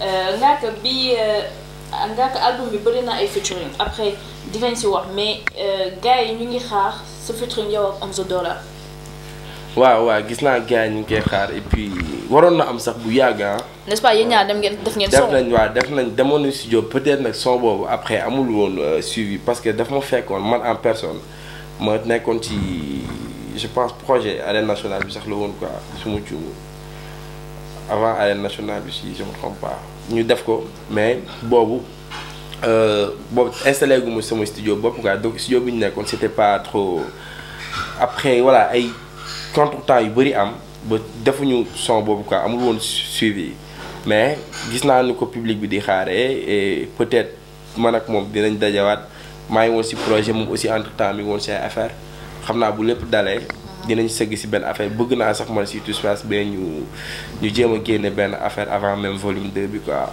Ngaaka bi Ngaaka album bi bëri na ay featuring. Après dinañ si wax mais gars yi ñu ngi xaar sa featuring yow ak Omzo Dollar. waaw waaw gis naa gars yi ñu ngi koy xaar et puis waroon na am sax bu yàgg ah. n'est-ce pas? Yéen ñaar dem ngeen def ngeen def nañ waaw def nañ demoon nañ studio peut-être nag son boobu après amul woon suivi parce que daf ma fekkoon man en personne. Ma nekkoon ci je pense projet arène nationale bi sax la woon quoi su ma juumul avant arène nationale si je me trompe pas. Def mais boobu boobu installé studio bopp donc studio pas trop. Après voilà ay contretemps yu bëri am ba defuñu son suivi. Mais public bi di et peut-être man ak moom dinañ woon ci projet aussi entre temps mi ngi affaire dinañ sëgg ci benn affaire bëgg naa sax man ci tout espace ba ñu ñu jéem a génne benn affaire avant même volume 2 bi quoi.